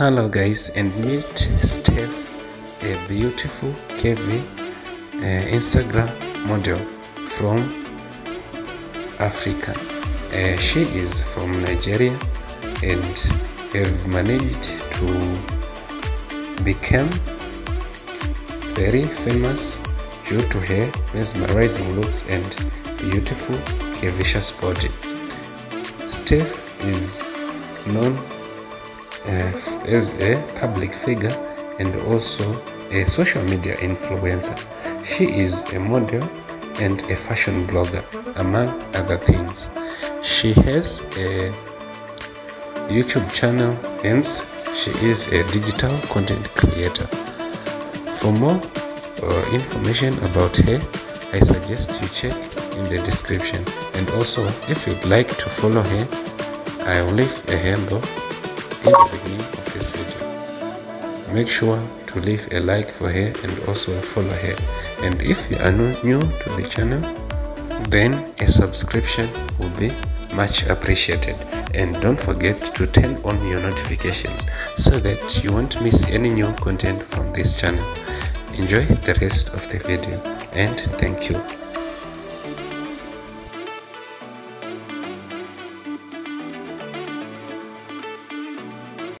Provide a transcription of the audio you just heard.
hello guys and meet Steph a beautiful KV uh, Instagram model from Africa uh, she is from Nigeria and have managed to become very famous due to her mesmerizing looks and beautiful curvaceous body. Steph is known uh, as a public figure and also a social media influencer. She is a model and a fashion blogger, among other things. She has a YouTube channel, hence, she is a digital content creator. For more uh, information about her, I suggest you check in the description. And also, if you'd like to follow her, I will leave a handle in the beginning of this video. Make sure to leave a like for her and also follow her. And if you are new to the channel, then a subscription will be much appreciated and don't forget to turn on your notifications so that you won't miss any new content from this channel enjoy the rest of the video and thank you